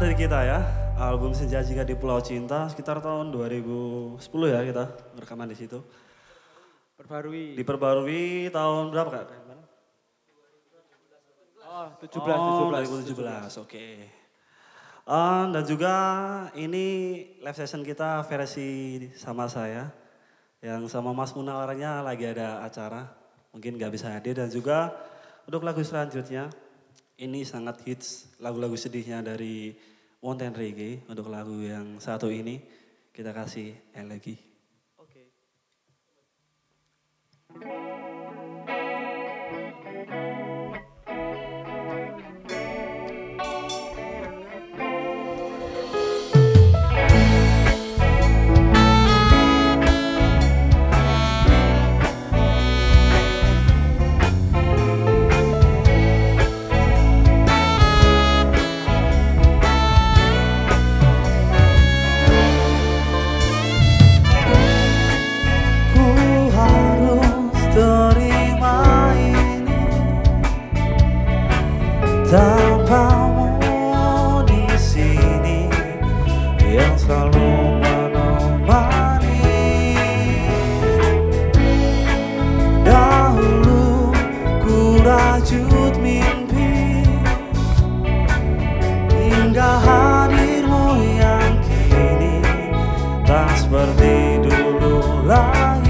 dari kita ya Album Senja Jika di Pulau Cinta sekitar tahun 2010 ya kita rekaman di situ Perbarui. Diperbarui tahun berapa kak? Oh, 17, oh, 17. 2017, oke. Ah, dan juga ini live session kita versi sama saya. Yang sama Mas Muna orangnya lagi ada acara. Mungkin nggak bisa hadir. Dan juga untuk lagu selanjutnya. Ini sangat hits lagu-lagu sedihnya dari Mountain Reggae. Untuk lagu yang satu ini kita kasih elegi. Dulu lagi.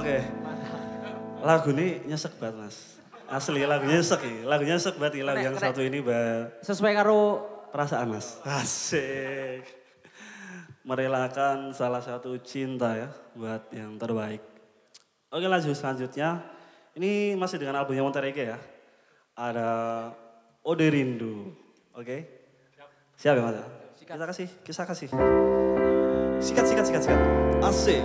Oke. Lagu ini nyesek banget mas. Asli lagunya nyesek ya. Lagunya nyesek banget ya. Lagu yang kena. satu ini bah, Sesuai karo perasaan mas. Asik. Merelakan salah satu cinta ya buat yang terbaik. Oke lanjut selanjutnya. Ini masih dengan albumnya Monterege ya. Ada Ode Rindu. Oke. Siap ya mas? Kita kasih, kita kasih. Sikat, sikat, sikat, sikat. Asik.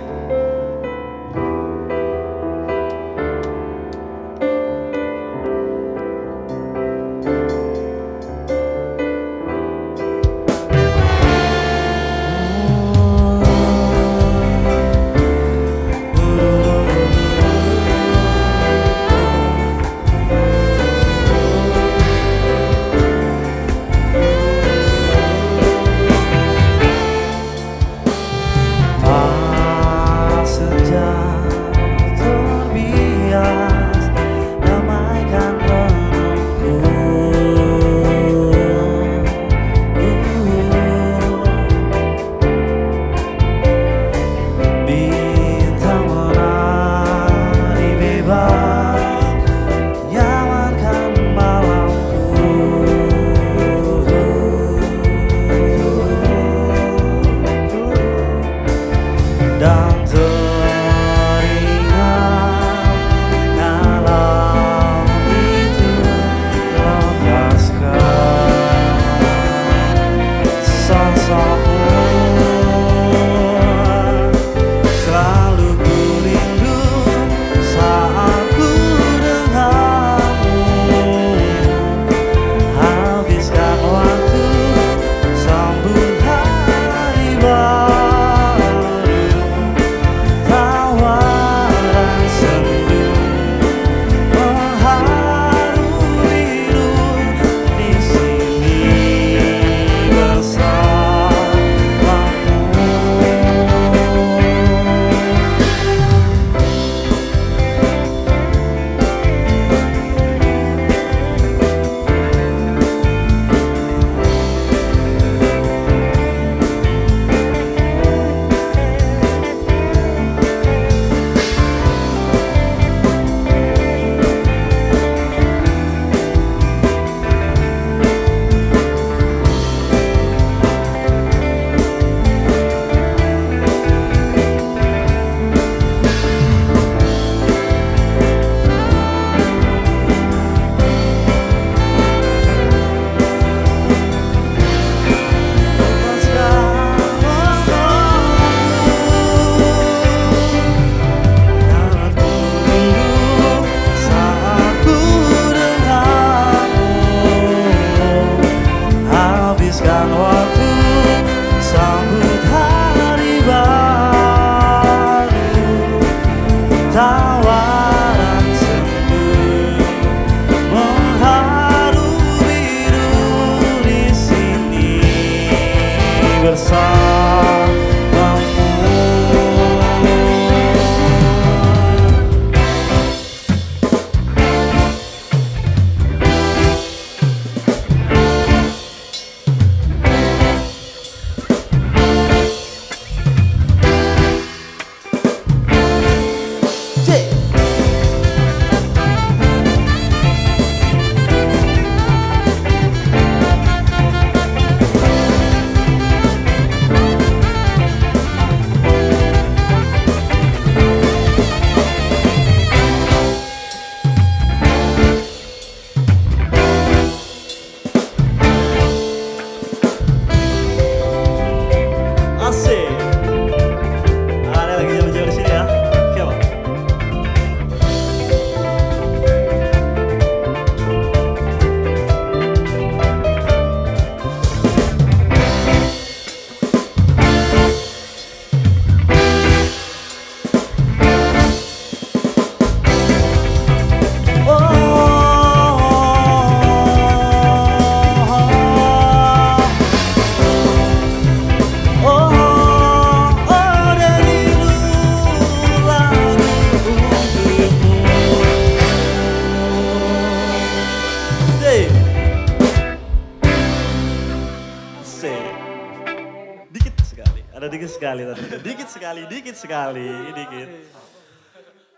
Sekali, ada dikit sekali tadi. Dikit sekali, dikit sekali, dikit.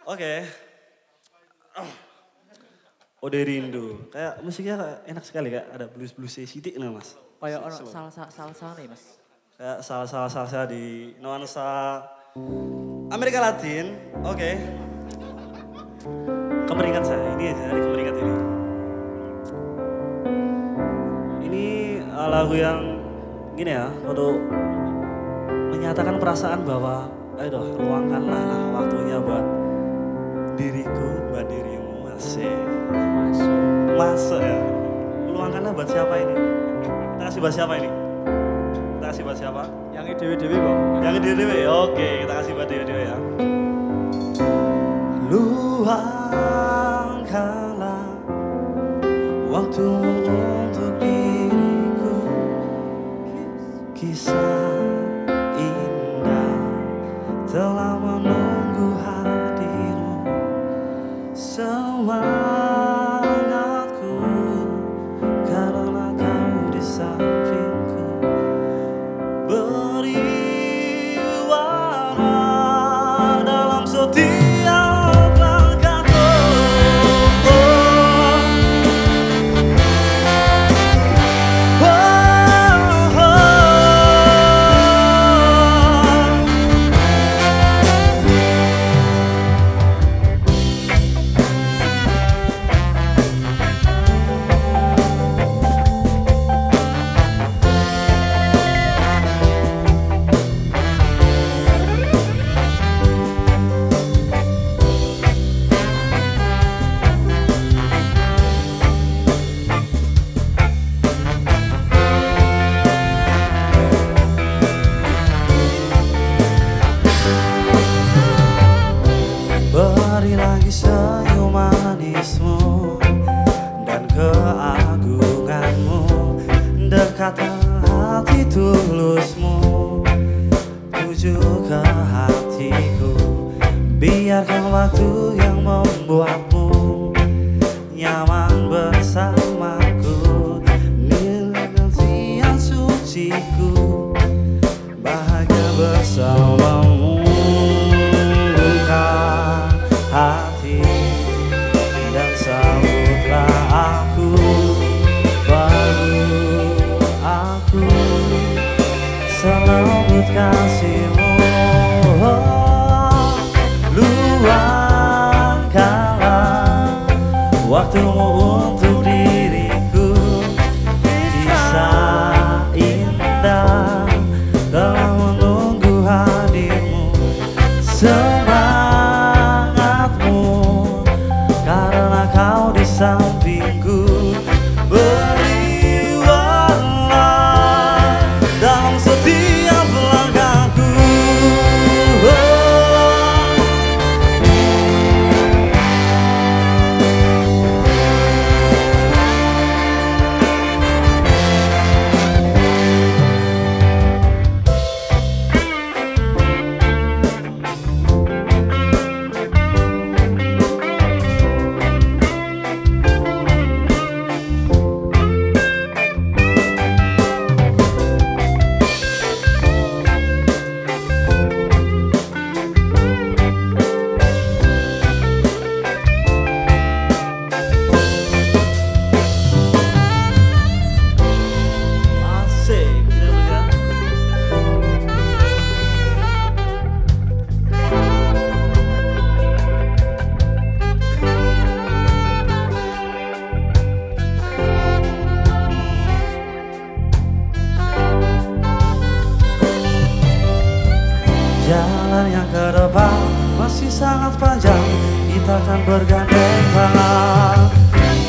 Oke. Ode Rindu. Kayak musiknya enak sekali kak. Ada blues-blues sidik nih mas. Kayak ono salsa salsa nih mas. Kayak salah-salah salsa di nuansa Amerika Latin. Oke. Kemeringat saya. Ini aja dari kemeringat ini. Ini lagu yang gini ya. Untuk menyatakan perasaan bahwa ayo luangkanlah lah waktunya buat diriku, buat dirimu masih Masuk. masuk ya. Luangkanlah buat siapa ini? Kita kasih buat siapa ini? Kita kasih buat siapa? Yang dewi dewi kok. Yang dewe dewe, oke kita kasih buat dewe dewe ya. Luangkanlah waktumu untuk diriku, kisah 到底。Lagi senyum manismu dan keagunganmu. Dekatkan hati tulusmu Tuju ke hatiku. Biarkan waktu yang membuatmu Nyaman bersamaku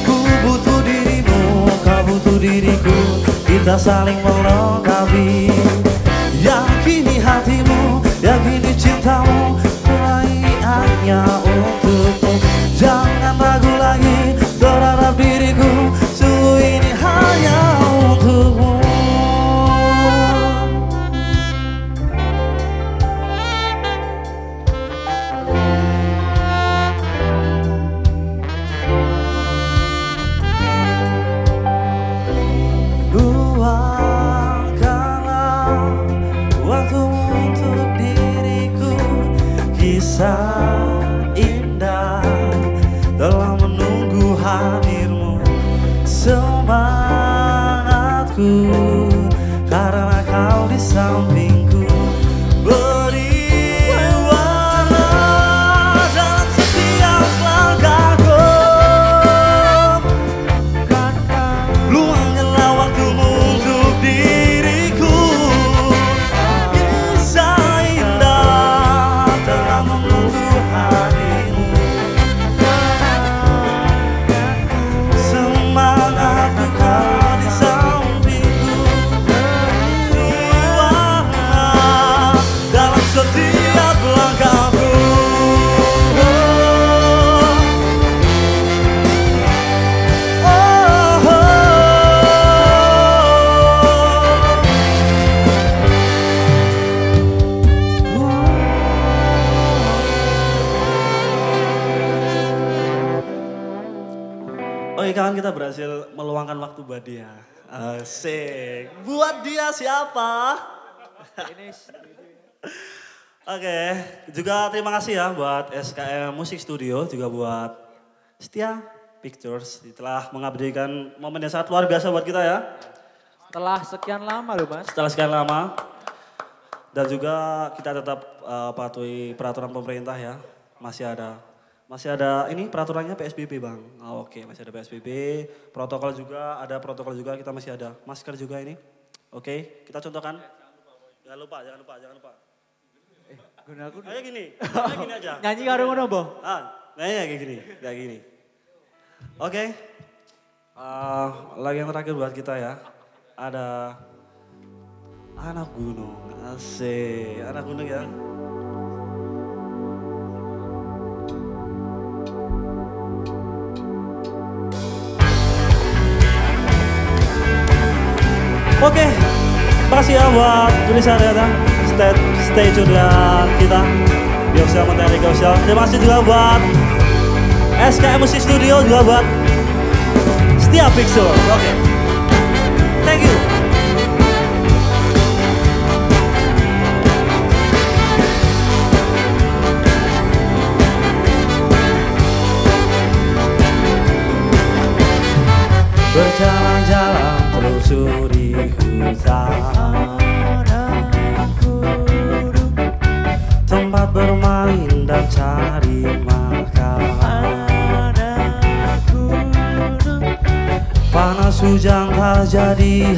Ku butuh dirimu, kau butuh diriku. Kita saling melengkapi. Yakini hatimu, yakini cintamu. Mulai samba buat dia. Asik. Buat dia siapa? Ini Oke, juga terima kasih ya buat SKM Musik Studio, juga buat Setia Pictures telah mengabdikan momen yang sangat luar biasa buat kita ya. setelah sekian lama loh mas. Setelah sekian lama. Dan juga kita tetap eh, patuhi peraturan pemerintah ya. Masih ada masih ada ini peraturannya PSBB bang. Oh, Oke masih ada PSBB. Protokol juga ada protokol juga kita masih ada masker juga ini. Oke kita contohkan. Jangan lupa jangan lupa jangan lupa. Guna aku Kayak gini, kayak gini aja. nyanyi karo ngono. Ah, kayak gini, kayak gini. Oke, Eh, lagi yang terakhir buat kita ya. Ada anak gunung, asik, anak gunung ya. Oke, makasih ya buat tulisan ya, stay, stay tune dengan kita Official Menteri Official. Terima kasih juga buat SKM Musik Studio juga buat Setia Pixel. Oke, thank you. Jadi